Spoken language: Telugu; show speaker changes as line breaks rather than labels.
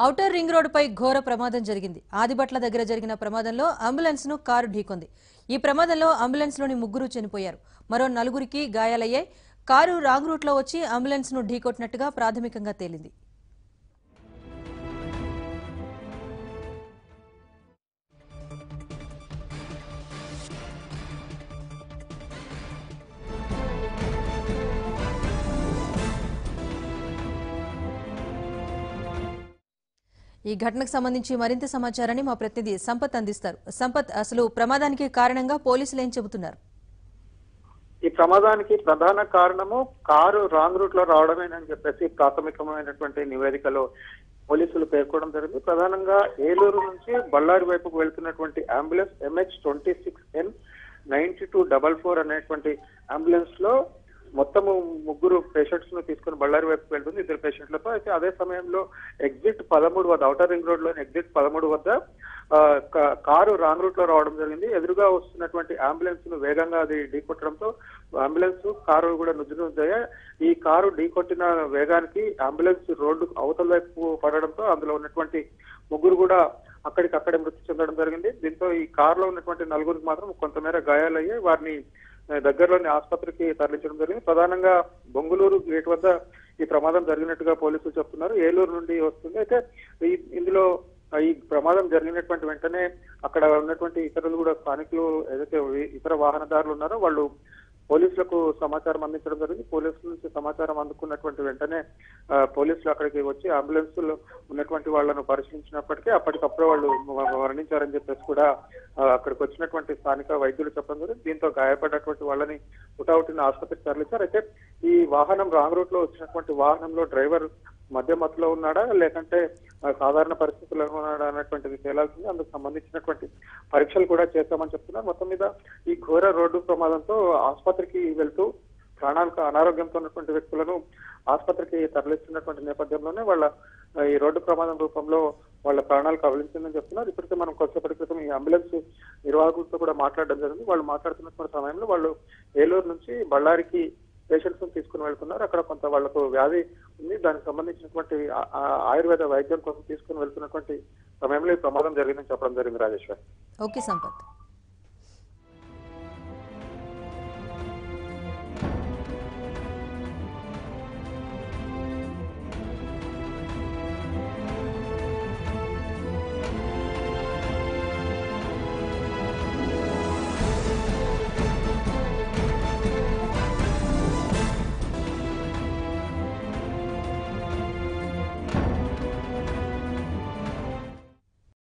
ఔటర్ రింగ్ రోడ్డుపై ఘోర ప్రమాదం జరిగింది. ఆదిబట్ల దగ్గర జరిగిన ప్రమాదంలో అంబులెన్స్ను కారు ఢీకొంది. ఈ ప్రమాదంలో అంబులెన్స్లోని ముగ్గురు చనిపోయారు. మరో నలుగురికి గాయాలయ్యాయి. కారు రాంగ్ రూట్లో వచ్చి అంబులెన్స్ను ఢీకొట్టినట్టుగా ప్రాథమికంగా తేలింది. ఈ ఘటనకు సంబంధించి మరింత సమాచారాన్ని మా ప్రతినిధి సంపత్ అందిస్తారు. సంపత్ అసలు ప్రమాదానికి కారణంగా పోలీసులు ఏం చెబుతున్నారు?
ఈ ప్రమాదానికి ప్రధాన కారణము కారు రాంగ్ రూట్లో రావడమేనని చెప్పేసి ప్రాథమికమైనటువంటి నివేదికలో పోలీసులు పేర్కొనడం జరిగింది. ప్రధానంగా ఏలూరు నుంచి బళ్ళారి వైపుకు వెళ్తున్నటువంటి ambulance MH twenty six N ninety two double four అనేటువంటి అంబులెన్స్లో మొత్తము ముగ్గురు పేషెంట్స్ను తీసుకుని బళ్ళారి వైపు వెళ్తుంది. ఇద్దరు పేషెంట్లతో అయితే అదే సమయంలో ఎగ్జిట్ పదమూడు వద్ద అవుటర్ రింగ్ రోడ్లోని ఎగ్జిట్ పదమూడు వద్ద కారు రాంగ్ రూట్లో రావడం జరిగింది. ఎదురుగా వస్తున్నటువంటి అంబులెన్స్ను వేగంగా అది ఢీకొట్టడంతో అంబులెన్స్ కారు కూడా నుజ్జు ఈ కారు ఢీకొట్టిన వేగానికి అంబులెన్స్ రోడ్డు అవతల వైపు పడడంతో అందులో ఉన్నటువంటి ముగ్గురు కూడా అక్కడికక్కడే మృతి చెందడం జరిగింది. దీంతో ఈ కారులో ఉన్నటువంటి నలుగురికి మాత్రం కొంతమేర గాయాలయ్యాయి. వారిని దగ్గరలోని ఆసుపత్రికి తరలించడం జరిగింది. ప్రధానంగా బొంగులూరు గేట్ వద్ద ఈ ప్రమాదం జరిగినట్టుగా పోలీసులు చెప్తున్నారు. ఏలూరు నుండి వస్తుంది. అయితే ఈ- ఇందులో ఈ ప్రమాదం జరిగినటువంటి వెంటనే అక్కడ ఉన్నటువంటి ఇతరులు కూడా స్థానికులు ఏదైతే ఇతర వాహనదారులు ఉన్నారో వాళ్ళు పోలీసులకు సమాచారం అందించడం జరిగింది. పోలీసుల నుంచి సమాచారం అందుకున్నటువంటి వెంటనే పోలీసులు అక్కడికి వచ్చి అంబులెన్స్లో ఉన్నటువంటి వాళ్ళను పరిశీలించినప్పటికీ అప్పటికప్పుడు వాళ్ళు మరణించారని చెప్పేసి కూడా అక్కడికి వచ్చినటువంటి స్థానిక వైద్యులు చెప్పడం జరిగింది. దీంతో గాయపడినటువంటి వాళ్ళని హుటాహుటిన ఆసుపత్రికి తరలించారు. అయితే ఈ వాహనం రాంగ్ రూట్లో వచ్చినటువంటి వాహనంలో డ్రైవర్ మధ్య మధ్యలో ఉన్నాడా? లేకంటే సాధారణ పరిస్థితుల్లో ఉన్నాడా అన్నటువంటిది తేలాల్సింది. అందుకు సంబంధించినటువంటి పరీక్షలు కూడా చేస్తామని చెప్తున్నారు. మొత్తం మీద ఈ ఘోర రోడ్డు ప్రమాదంతో ఆసుపత్రికి వెళ్తూ ప్రాణాలకు అనారోగ్యంతో ఉన్నటువంటి వ్యక్తులను ఆసుపత్రికి తరలిస్తున్నటువంటి నేపథ్యంలోనే వాళ్ళ ఈ రోడ్డు ప్రమాదం రూపంలో వాళ్ళ ప్రాణాలు కవలించిందని చెప్తున్నారు. ఇప్పటికే మనం కొద్దిసేపటి క్రితం ఈ అంబులెన్స్ నిర్వాహకులతో కూడా మాట్లాడడం జరిగింది. వాళ్ళు మాట్లాడుతున్నటువంటి సమయంలో వాళ్ళు ఏలూరు నుంచి బళ్ళారికి పేషెంట్స్ తీసుకుని వెళ్తున్నారు. అక్కడ కొంత వాళ్ళకు వ్యాధి ఉంది. దానికి సంబంధించినటువంటి ఆయుర్వేద వైద్యం కోసం తీసుకుని వెళ్తున్నటువంటి సమయంలో ఈ ప్రమాదం జరిగిందని చెప్పడం జరిగింది రాజేశ్వర్
ఓకే సంపత్.